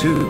to